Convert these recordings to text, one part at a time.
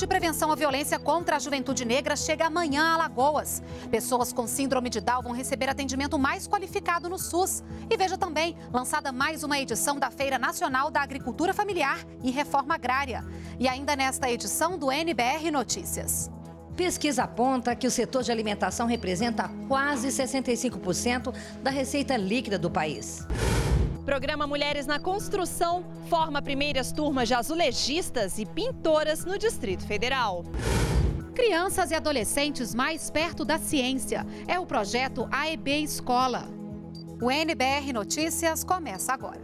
de prevenção à violência contra a juventude negra chega amanhã a Alagoas. Pessoas com síndrome de Down vão receber atendimento mais qualificado no SUS. E veja também, lançada mais uma edição da Feira Nacional da Agricultura Familiar e Reforma Agrária. E ainda nesta edição do NBR Notícias. Pesquisa aponta que o setor de alimentação representa quase 65% da receita líquida do país. Programa Mulheres na Construção forma primeiras turmas de azulejistas e pintoras no Distrito Federal. Crianças e adolescentes mais perto da ciência. É o projeto AEB Escola. O NBR Notícias começa agora.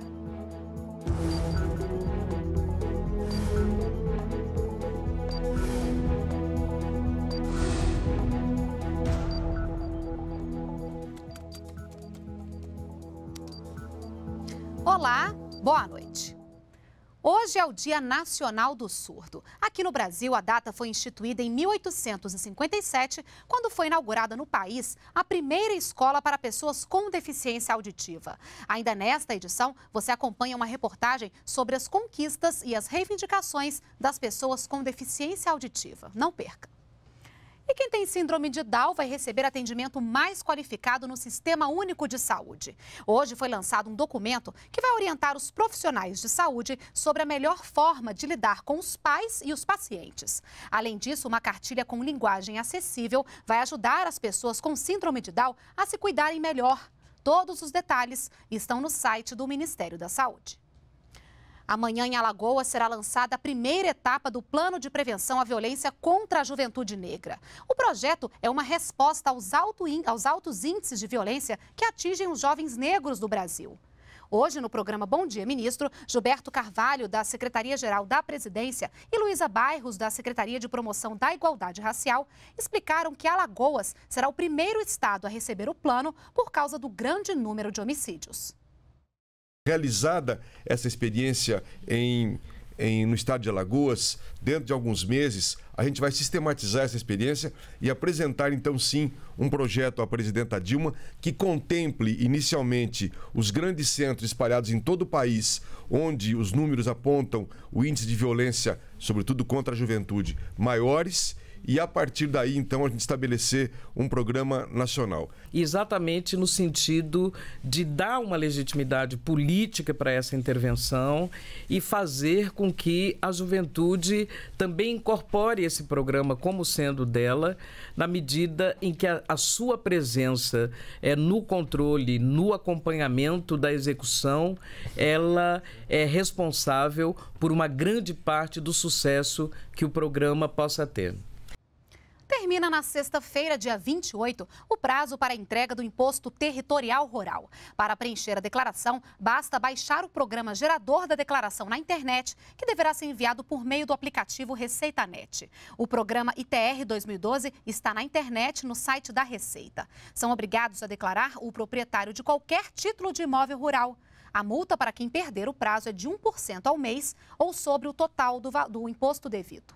Olá, boa noite. Hoje é o Dia Nacional do Surdo. Aqui no Brasil, a data foi instituída em 1857, quando foi inaugurada no país a primeira escola para pessoas com deficiência auditiva. Ainda nesta edição, você acompanha uma reportagem sobre as conquistas e as reivindicações das pessoas com deficiência auditiva. Não perca! E quem tem síndrome de Down vai receber atendimento mais qualificado no Sistema Único de Saúde. Hoje foi lançado um documento que vai orientar os profissionais de saúde sobre a melhor forma de lidar com os pais e os pacientes. Além disso, uma cartilha com linguagem acessível vai ajudar as pessoas com síndrome de Down a se cuidarem melhor. Todos os detalhes estão no site do Ministério da Saúde. Amanhã, em Alagoas, será lançada a primeira etapa do Plano de Prevenção à Violência contra a Juventude Negra. O projeto é uma resposta aos, alto, aos altos índices de violência que atingem os jovens negros do Brasil. Hoje, no programa Bom Dia Ministro, Gilberto Carvalho, da Secretaria-Geral da Presidência, e Luísa Bairros, da Secretaria de Promoção da Igualdade Racial, explicaram que Alagoas será o primeiro estado a receber o plano por causa do grande número de homicídios realizada essa experiência em, em, no estado de Alagoas, dentro de alguns meses, a gente vai sistematizar essa experiência e apresentar, então, sim, um projeto à presidenta Dilma que contemple inicialmente os grandes centros espalhados em todo o país, onde os números apontam o índice de violência, sobretudo contra a juventude, maiores e a partir daí, então, a gente estabelecer um programa nacional. Exatamente no sentido de dar uma legitimidade política para essa intervenção e fazer com que a juventude também incorpore esse programa como sendo dela, na medida em que a, a sua presença é no controle, no acompanhamento da execução, ela é responsável por uma grande parte do sucesso que o programa possa ter. Termina na sexta-feira, dia 28, o prazo para a entrega do Imposto Territorial Rural. Para preencher a declaração, basta baixar o programa gerador da declaração na internet, que deverá ser enviado por meio do aplicativo ReceitaNet. O programa ITR 2012 está na internet no site da Receita. São obrigados a declarar o proprietário de qualquer título de imóvel rural. A multa para quem perder o prazo é de 1% ao mês ou sobre o total do, do imposto devido.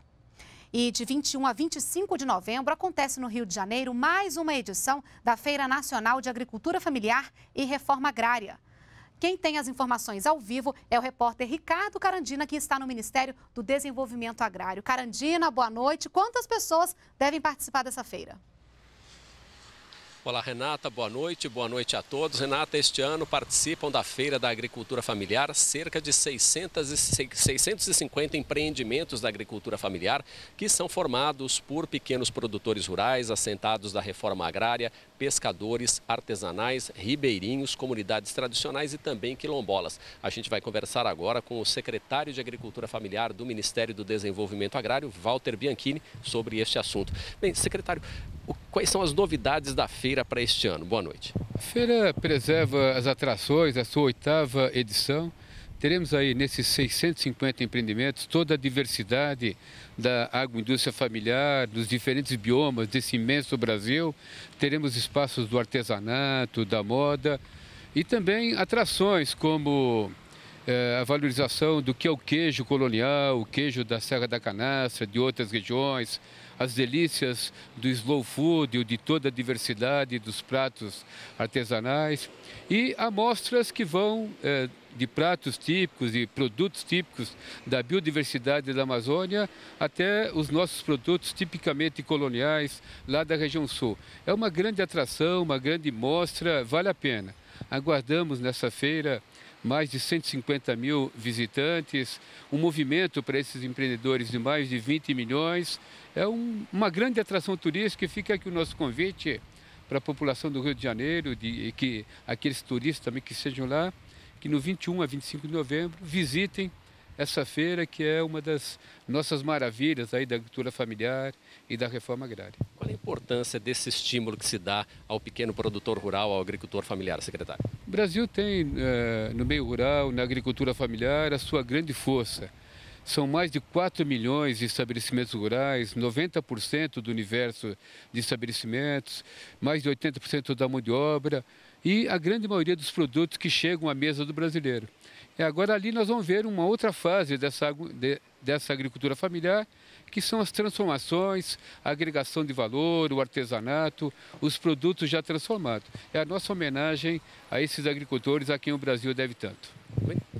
E de 21 a 25 de novembro acontece no Rio de Janeiro mais uma edição da Feira Nacional de Agricultura Familiar e Reforma Agrária. Quem tem as informações ao vivo é o repórter Ricardo Carandina, que está no Ministério do Desenvolvimento Agrário. Carandina, boa noite. Quantas pessoas devem participar dessa feira? Olá, Renata, boa noite, boa noite a todos. Renata, este ano participam da Feira da Agricultura Familiar cerca de 600 650 empreendimentos da agricultura familiar que são formados por pequenos produtores rurais, assentados da reforma agrária, pescadores, artesanais, ribeirinhos, comunidades tradicionais e também quilombolas. A gente vai conversar agora com o secretário de Agricultura Familiar do Ministério do Desenvolvimento Agrário, Walter Bianchini, sobre este assunto. Bem, secretário, quais são as novidades da feira para este ano? Boa noite. A feira preserva as atrações, a sua oitava edição. Teremos aí nesses 650 empreendimentos toda a diversidade da agroindústria familiar, dos diferentes biomas desse imenso Brasil. Teremos espaços do artesanato, da moda e também atrações como é, a valorização do que é o queijo colonial, o queijo da Serra da Canastra, de outras regiões, as delícias do slow food, de toda a diversidade dos pratos artesanais e amostras que vão é, de pratos típicos e produtos típicos da biodiversidade da Amazônia até os nossos produtos tipicamente coloniais lá da região sul. É uma grande atração, uma grande mostra, vale a pena. Aguardamos nessa feira mais de 150 mil visitantes, um movimento para esses empreendedores de mais de 20 milhões. É um, uma grande atração turística e fica aqui o nosso convite para a população do Rio de Janeiro, de, que aqueles turistas também que estejam lá, que no 21 a 25 de novembro visitem essa feira que é uma das nossas maravilhas aí da agricultura familiar e da reforma agrária. Qual a importância desse estímulo que se dá ao pequeno produtor rural, ao agricultor familiar, secretário? O Brasil tem eh, no meio rural, na agricultura familiar, a sua grande força. São mais de 4 milhões de estabelecimentos rurais, 90% do universo de estabelecimentos, mais de 80% da mão de obra e a grande maioria dos produtos que chegam à mesa do brasileiro. E agora ali nós vamos ver uma outra fase dessa, de, dessa agricultura familiar, que são as transformações, a agregação de valor, o artesanato, os produtos já transformados. É a nossa homenagem a esses agricultores a quem o Brasil deve tanto.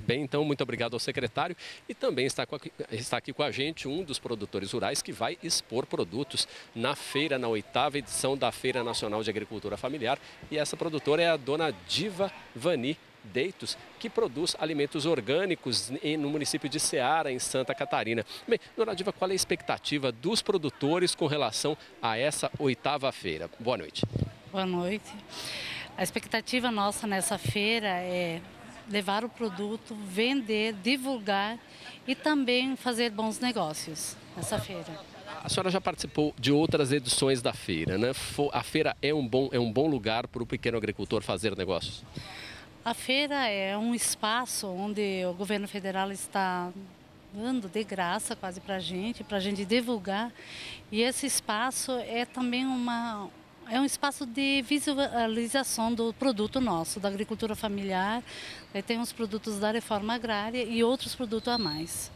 Bem, então, muito obrigado ao secretário. E também está, está aqui com a gente um dos produtores rurais que vai expor produtos na feira, na oitava edição da Feira Nacional de Agricultura Familiar. E essa produtora é a dona Diva Vani Deitos, que produz alimentos orgânicos no município de Ceará, em Santa Catarina. Bem, dona Diva, qual é a expectativa dos produtores com relação a essa oitava feira? Boa noite. Boa noite. A expectativa nossa nessa feira é levar o produto, vender, divulgar e também fazer bons negócios nessa feira. A senhora já participou de outras edições da feira, né? A feira é um bom, é um bom lugar para o pequeno agricultor fazer negócios? A feira é um espaço onde o governo federal está dando de graça quase para a gente, para a gente divulgar. E esse espaço é também uma, é um espaço de visualização do produto nosso, da agricultura familiar. tem os produtos da reforma agrária e outros produtos a mais.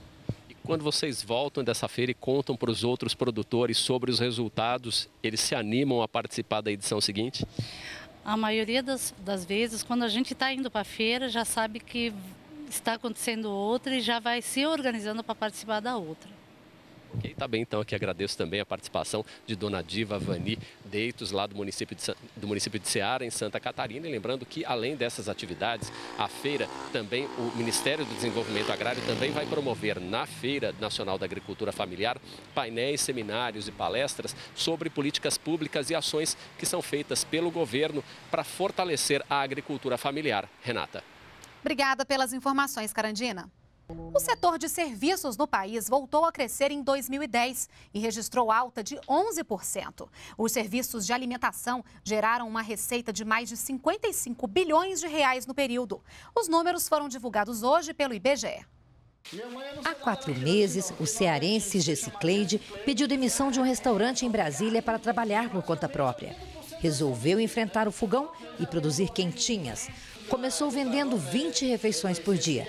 E quando vocês voltam dessa feira e contam para os outros produtores sobre os resultados, eles se animam a participar da edição seguinte? A maioria das, das vezes, quando a gente está indo para a feira, já sabe que está acontecendo outra e já vai se organizando para participar da outra. Ok, tá bem, então aqui agradeço também a participação de Dona Diva Vani Deitos, lá do município, de, do município de Ceará, em Santa Catarina. E lembrando que, além dessas atividades, a feira também, o Ministério do Desenvolvimento Agrário também vai promover na Feira Nacional da Agricultura Familiar painéis, seminários e palestras sobre políticas públicas e ações que são feitas pelo governo para fortalecer a agricultura familiar. Renata. Obrigada pelas informações, Carandina. O setor de serviços no país voltou a crescer em 2010 e registrou alta de 11%. Os serviços de alimentação geraram uma receita de mais de 55 bilhões de reais no período. Os números foram divulgados hoje pelo IBGE. Há quatro meses, o cearense Gessicleide pediu demissão de um restaurante em Brasília para trabalhar por conta própria. Resolveu enfrentar o fogão e produzir quentinhas. Começou vendendo 20 refeições por dia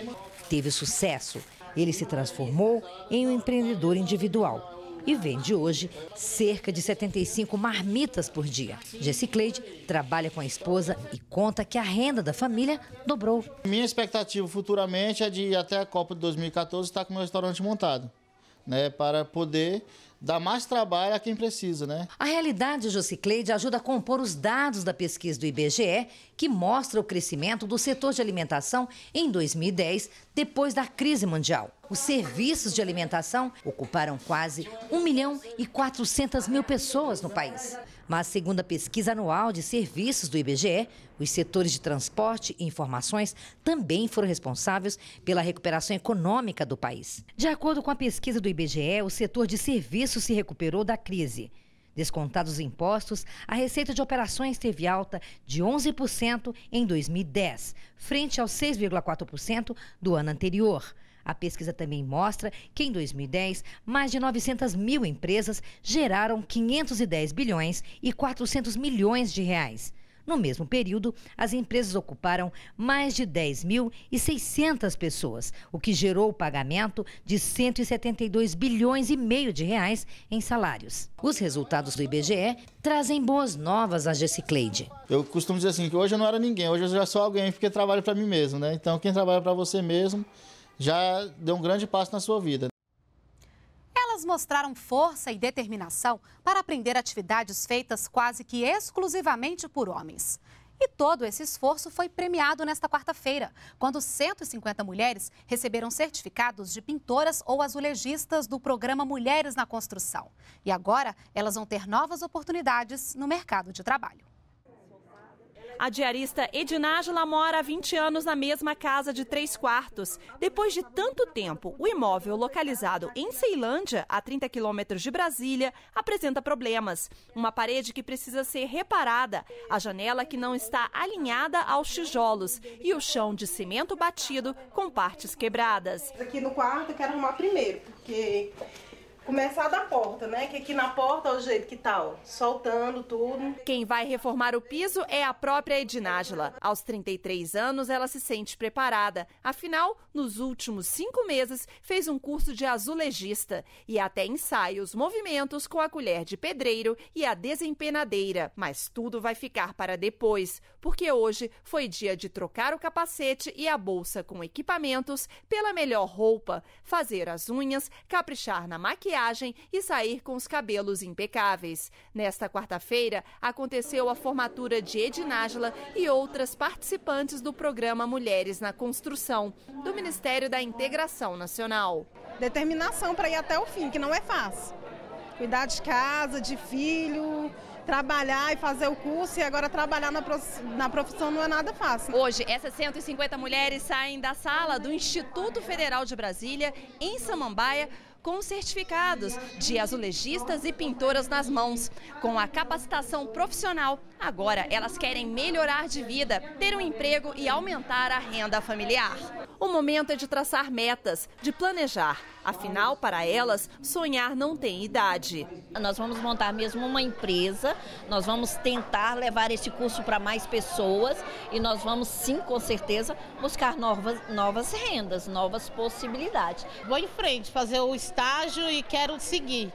teve sucesso. Ele se transformou em um empreendedor individual e vende hoje cerca de 75 marmitas por dia. Jesse Cleide trabalha com a esposa e conta que a renda da família dobrou. Minha expectativa futuramente é de até a Copa de 2014 estar com o meu restaurante montado, né, para poder dá mais trabalho a quem precisa, né? A realidade, Josicleide, ajuda a compor os dados da pesquisa do IBGE, que mostra o crescimento do setor de alimentação em 2010, depois da crise mundial. Os serviços de alimentação ocuparam quase 1 milhão e 400 mil pessoas no país. Mas, segundo a pesquisa anual de serviços do IBGE, os setores de transporte e informações também foram responsáveis pela recuperação econômica do país. De acordo com a pesquisa do IBGE, o setor de serviços se recuperou da crise. Descontados os impostos, a receita de operações teve alta de 11% em 2010, frente aos 6,4% do ano anterior. A pesquisa também mostra que em 2010, mais de 900 mil empresas geraram 510 bilhões e 400 milhões de reais. No mesmo período, as empresas ocuparam mais de 10.600 pessoas, o que gerou o pagamento de 172 bilhões e meio de reais em salários. Os resultados do IBGE trazem boas novas a Gessicleide. Eu costumo dizer assim que hoje eu não era ninguém, hoje eu já sou alguém porque trabalho para mim mesmo, né? Então quem trabalha para você mesmo já deu um grande passo na sua vida. Elas mostraram força e determinação para aprender atividades feitas quase que exclusivamente por homens. E todo esse esforço foi premiado nesta quarta-feira, quando 150 mulheres receberam certificados de pintoras ou azulejistas do programa Mulheres na Construção. E agora elas vão ter novas oportunidades no mercado de trabalho. A diarista Ednágila mora há 20 anos na mesma casa de três quartos. Depois de tanto tempo, o imóvel localizado em Ceilândia, a 30 quilômetros de Brasília, apresenta problemas. Uma parede que precisa ser reparada, a janela que não está alinhada aos tijolos e o chão de cimento batido com partes quebradas. Aqui no quarto eu quero arrumar primeiro, porque começar da porta, né? Que aqui na porta, o jeito que tá, ó, soltando tudo. Quem vai reformar o piso é a própria Ednágila. Aos 33 anos, ela se sente preparada. Afinal, nos últimos cinco meses, fez um curso de azulejista e até ensaia os movimentos com a colher de pedreiro e a desempenadeira. Mas tudo vai ficar para depois, porque hoje foi dia de trocar o capacete e a bolsa com equipamentos pela melhor roupa, fazer as unhas, caprichar na maquiagem maquiagem e sair com os cabelos impecáveis. Nesta quarta-feira, aconteceu a formatura de Ednágila e outras participantes do programa Mulheres na Construção, do Ministério da Integração Nacional. Determinação para ir até o fim, que não é fácil. Cuidar de casa, de filho, trabalhar e fazer o curso e agora trabalhar na profissão não é nada fácil. Hoje, essas 150 mulheres saem da sala do Instituto Federal de Brasília, em Samambaia, com certificados de azulejistas e pintoras nas mãos. Com a capacitação profissional, agora elas querem melhorar de vida, ter um emprego e aumentar a renda familiar. O momento é de traçar metas, de planejar. Afinal, para elas, sonhar não tem idade. Nós vamos montar mesmo uma empresa, nós vamos tentar levar esse curso para mais pessoas e nós vamos, sim, com certeza, buscar novas, novas rendas, novas possibilidades. Vou em frente, fazer o estágio e quero seguir.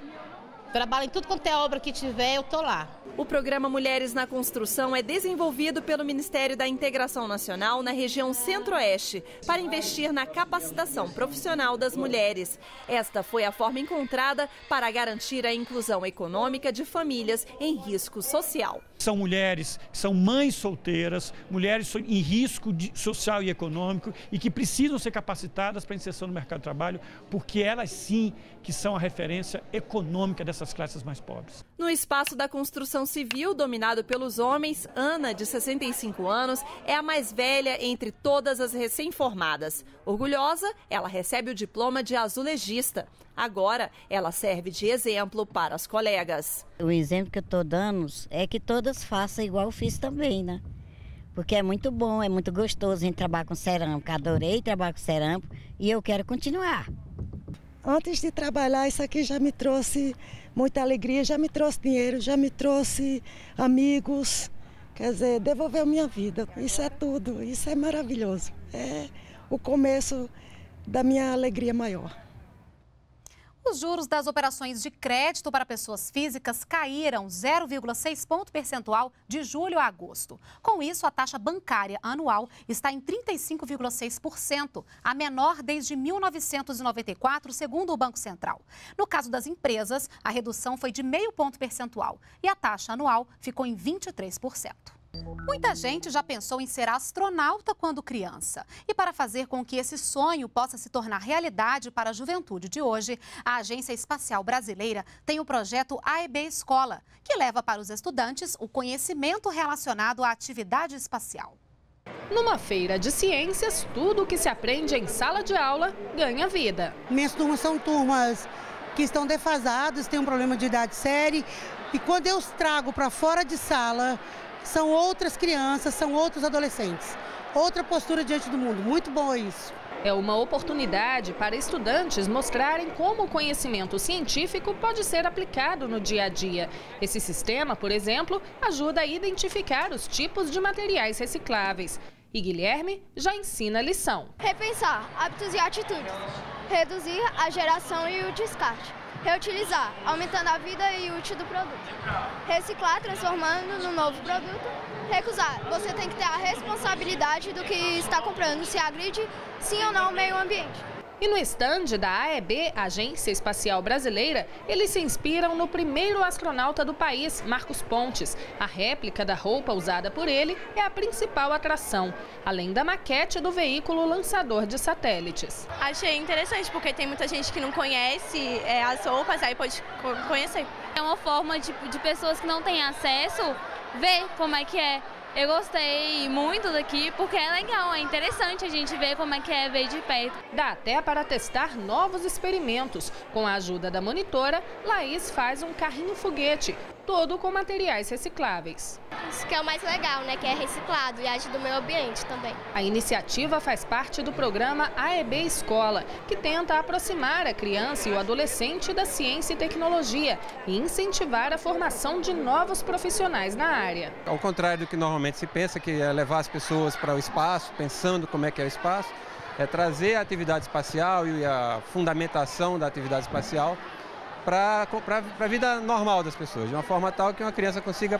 Trabalho em tudo quanto é obra que tiver, eu tô lá. O programa Mulheres na Construção é desenvolvido pelo Ministério da Integração Nacional na região Centro-Oeste para investir na capacitação profissional das mulheres. Esta foi a forma encontrada para garantir a inclusão econômica de famílias em risco social. São mulheres que são mães solteiras, mulheres em risco social e econômico e que precisam ser capacitadas para inserção no mercado de trabalho, porque elas sim que são a referência econômica dessas classes mais pobres. No espaço da construção civil, dominado pelos homens, Ana, de 65 anos, é a mais velha entre todas as recém-formadas. Orgulhosa, ela recebe o diploma de azulejista. Agora, ela serve de exemplo para as colegas. O exemplo que eu estou dando é que todas façam igual eu fiz também, né? Porque é muito bom, é muito gostoso em trabalhar com cerâmica. Adorei trabalhar com cerâmica e eu quero continuar. Antes de trabalhar, isso aqui já me trouxe muita alegria, já me trouxe dinheiro, já me trouxe amigos. Quer dizer, devolveu minha vida. Isso é tudo, isso é maravilhoso. É o começo da minha alegria maior. Os juros das operações de crédito para pessoas físicas caíram 0,6 ponto percentual de julho a agosto. Com isso, a taxa bancária anual está em 35,6%, a menor desde 1994, segundo o Banco Central. No caso das empresas, a redução foi de meio ponto percentual e a taxa anual ficou em 23%. Muita gente já pensou em ser astronauta quando criança. E para fazer com que esse sonho possa se tornar realidade para a juventude de hoje, a Agência Espacial Brasileira tem o projeto AEB Escola, que leva para os estudantes o conhecimento relacionado à atividade espacial. Numa feira de ciências, tudo o que se aprende em sala de aula ganha vida. Minhas turmas são turmas que estão defasadas, têm um problema de idade séria. E quando eu os trago para fora de sala, são outras crianças, são outros adolescentes. Outra postura diante do mundo. Muito bom isso. É uma oportunidade para estudantes mostrarem como o conhecimento científico pode ser aplicado no dia a dia. Esse sistema, por exemplo, ajuda a identificar os tipos de materiais recicláveis. E Guilherme já ensina a lição. Repensar hábitos e atitudes. Reduzir a geração e o descarte. Reutilizar, aumentando a vida e útil do produto. Reciclar, transformando no novo produto. Recusar, você tem que ter a responsabilidade do que está comprando, se agride sim ou não o meio ambiente. E no estande da AEB, Agência Espacial Brasileira, eles se inspiram no primeiro astronauta do país, Marcos Pontes. A réplica da roupa usada por ele é a principal atração, além da maquete do veículo lançador de satélites. Achei interessante porque tem muita gente que não conhece é, as roupas, aí pode conhecer. É uma forma de, de pessoas que não têm acesso ver como é que é eu gostei muito daqui porque é legal, é interessante a gente ver como é que é ver de perto. Dá até para testar novos experimentos. Com a ajuda da monitora, Laís faz um carrinho foguete, todo com materiais recicláveis. Isso que é o mais legal, né? Que é reciclado e ajuda o meio ambiente também. A iniciativa faz parte do programa AEB Escola, que tenta aproximar a criança e o adolescente da ciência e tecnologia e incentivar a formação de novos profissionais na área. Ao contrário do que normalmente se pensa, que é levar as pessoas para o espaço, pensando como é que é o espaço, é trazer a atividade espacial e a fundamentação da atividade espacial para a vida normal das pessoas, de uma forma tal que uma criança consiga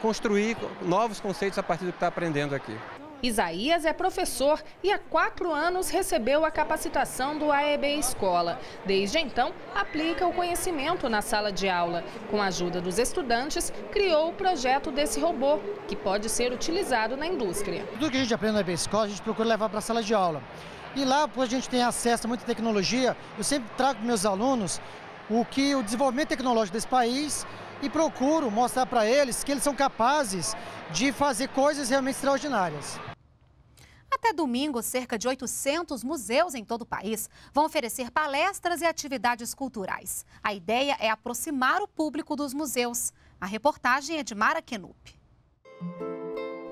construir novos conceitos a partir do que está aprendendo aqui. Isaías é professor e há quatro anos recebeu a capacitação do AEB Escola. Desde então, aplica o conhecimento na sala de aula. Com a ajuda dos estudantes, criou o projeto desse robô, que pode ser utilizado na indústria. Tudo que a gente aprende na AEB Escola, a gente procura levar para a sala de aula. E lá, pois a gente tem acesso a muita tecnologia, eu sempre trago para meus alunos o que o desenvolvimento tecnológico desse país e procuro mostrar para eles que eles são capazes de fazer coisas realmente extraordinárias. Até domingo, cerca de 800 museus em todo o país vão oferecer palestras e atividades culturais. A ideia é aproximar o público dos museus. A reportagem é de Mara Kenup.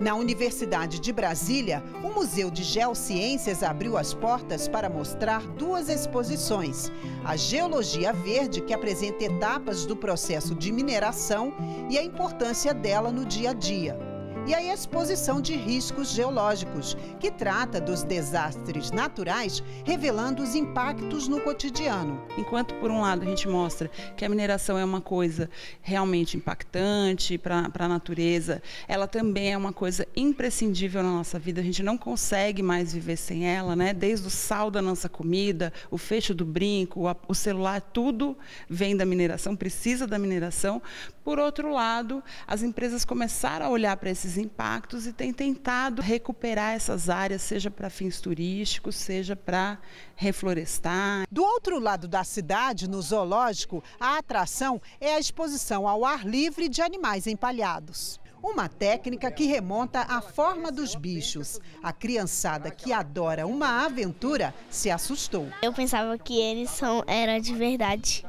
Na Universidade de Brasília, o Museu de Geociências abriu as portas para mostrar duas exposições: a Geologia Verde, que apresenta etapas do processo de mineração e a importância dela no dia a dia e a exposição de riscos geológicos, que trata dos desastres naturais, revelando os impactos no cotidiano. Enquanto, por um lado, a gente mostra que a mineração é uma coisa realmente impactante para a natureza, ela também é uma coisa imprescindível na nossa vida, a gente não consegue mais viver sem ela, né? desde o sal da nossa comida, o fecho do brinco, o celular, tudo vem da mineração, precisa da mineração. Por outro lado, as empresas começaram a olhar para esses impactos e tem tentado recuperar essas áreas, seja para fins turísticos, seja para reflorestar. Do outro lado da cidade, no zoológico, a atração é a exposição ao ar livre de animais empalhados. Uma técnica que remonta à forma dos bichos. A criançada que adora uma aventura se assustou. Eu pensava que eles são era de verdade.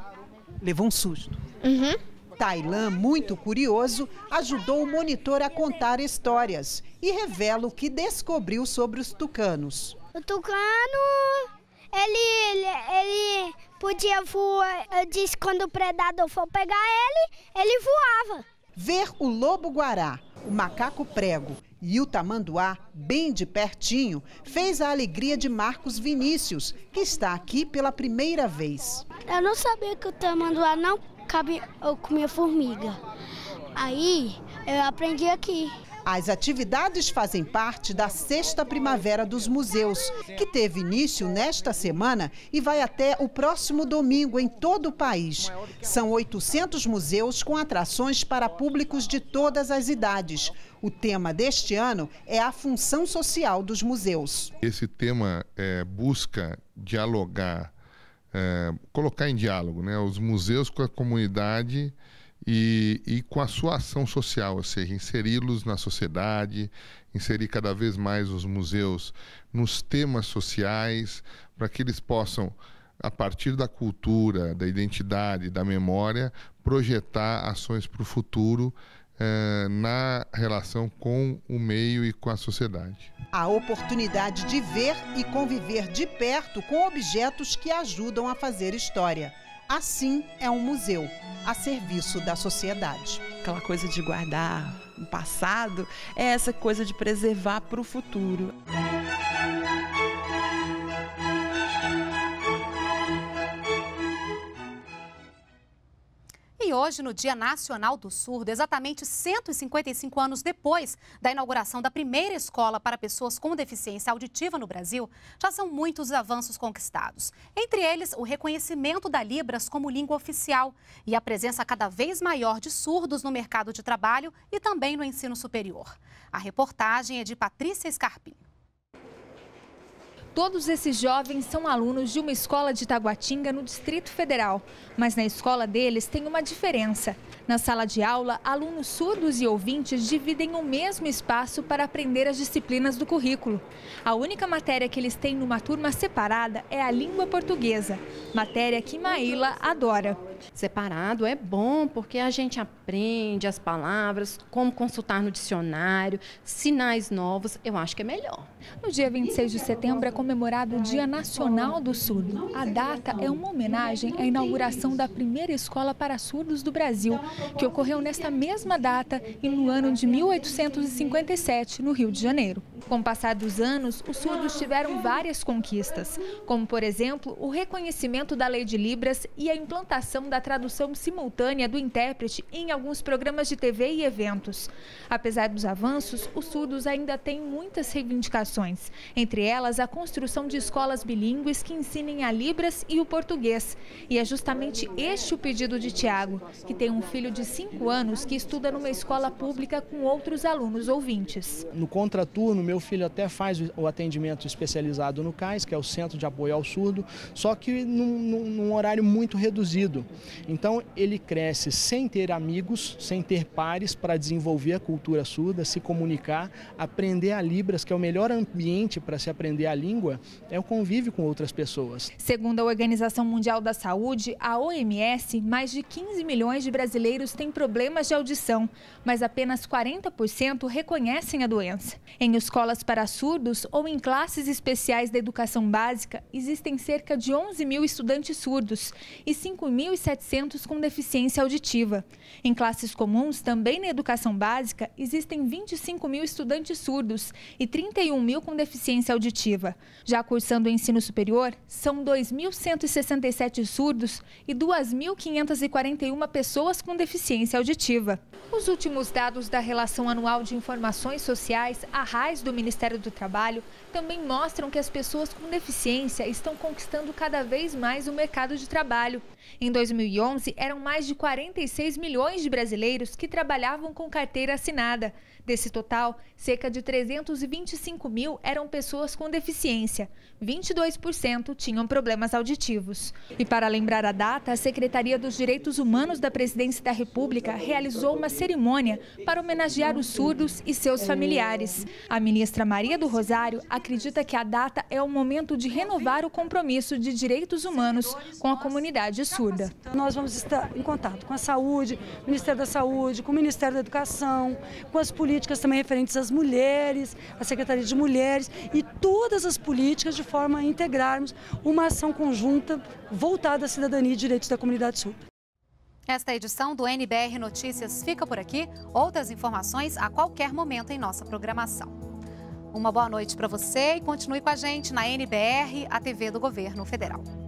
Levou um susto. Uhum. Tailan, muito curioso, ajudou o monitor a contar histórias e revela o que descobriu sobre os tucanos. O tucano, ele, ele, podia voar. Eu disse quando o predador for pegar ele, ele voava. Ver o lobo-guará, o macaco prego e o tamanduá bem de pertinho fez a alegria de Marcos Vinícius, que está aqui pela primeira vez. Eu não sabia que o tamanduá não cabe, eu comia formiga. Aí eu aprendi aqui. As atividades fazem parte da Sexta Primavera dos Museus, que teve início nesta semana e vai até o próximo domingo em todo o país. São 800 museus com atrações para públicos de todas as idades. O tema deste ano é a função social dos museus. Esse tema é, busca dialogar é, colocar em diálogo né, os museus com a comunidade e, e com a sua ação social, ou seja, inseri-los na sociedade, inserir cada vez mais os museus nos temas sociais, para que eles possam, a partir da cultura, da identidade, da memória, projetar ações para o futuro é, na relação com o meio e com a sociedade. A oportunidade de ver e conviver de perto com objetos que ajudam a fazer história. Assim é um museu, a serviço da sociedade. Aquela coisa de guardar o passado é essa coisa de preservar para o futuro. Hoje, no Dia Nacional do Surdo, exatamente 155 anos depois da inauguração da primeira escola para pessoas com deficiência auditiva no Brasil, já são muitos os avanços conquistados. Entre eles, o reconhecimento da Libras como língua oficial e a presença cada vez maior de surdos no mercado de trabalho e também no ensino superior. A reportagem é de Patrícia Scarpim. Todos esses jovens são alunos de uma escola de Taguatinga, no Distrito Federal. Mas na escola deles tem uma diferença. Na sala de aula, alunos surdos e ouvintes dividem o mesmo espaço para aprender as disciplinas do currículo. A única matéria que eles têm numa turma separada é a língua portuguesa, matéria que Maíla adora. Separado é bom porque a gente aprende as palavras, como consultar no dicionário, sinais novos, eu acho que é melhor. No dia 26 de setembro é comemorado o Dia Nacional do Surdo. A data é uma homenagem à inauguração da primeira escola para surdos do Brasil, que ocorreu nesta mesma data e no ano de 1857, no Rio de Janeiro. Com o passar dos anos, os surdos tiveram várias conquistas, como, por exemplo, o reconhecimento da Lei de Libras e a implantação da tradução simultânea do intérprete em alguns programas de TV e eventos. Apesar dos avanços, os surdos ainda têm muitas reivindicações, entre elas a construção de escolas bilíngues que ensinem a Libras e o português. E é justamente este o pedido de Tiago, que tem um filho de 5 anos que estuda numa escola pública com outros alunos ouvintes. No contraturno, meu filho até faz o atendimento especializado no CAIS, que é o Centro de Apoio ao Surdo, só que num, num horário muito reduzido. Então ele cresce sem ter amigos, sem ter pares para desenvolver a cultura surda, se comunicar, aprender a Libras, que é o melhor ambiente para se aprender a língua, é o convívio com outras pessoas. Segundo a Organização Mundial da Saúde, a OMS, mais de 15 milhões de brasileiros têm problemas de audição, mas apenas 40% reconhecem a doença. Em escolas para surdos ou em classes especiais da educação básica, existem cerca de 11 mil estudantes surdos e 5.700 com deficiência auditiva. Em classes comuns, também na educação básica, existem 25 mil estudantes surdos e 31 mil com deficiência auditiva. Já cursando o ensino superior, são 2.167 surdos e 2.541 pessoas com deficiência auditiva. Os últimos dados da Relação Anual de Informações Sociais, a RAIS do Ministério do Trabalho, também mostram que as pessoas com deficiência estão conquistando cada vez mais o mercado de trabalho. Em 2011, eram mais de 46 milhões de brasileiros que trabalhavam com carteira assinada. Desse total, cerca de 325 mil eram pessoas com deficiência. 22% tinham problemas auditivos. E para lembrar a data, a Secretaria dos Direitos Humanos da Presidência da República realizou uma cerimônia para homenagear os surdos e seus familiares. A ministra Maria do Rosário acredita que a data é o momento de renovar o compromisso de direitos humanos com a comunidade surda. Nós vamos estar em contato com a saúde, Ministério da Saúde, com o Ministério da Educação, com as políticas também referentes às mulheres, à Secretaria de Mulheres e todas as políticas de forma a integrarmos uma ação conjunta voltada à cidadania e direitos da comunidade sul. Esta edição do NBR Notícias fica por aqui. Outras informações a qualquer momento em nossa programação. Uma boa noite para você e continue com a gente na NBR, a TV do Governo Federal.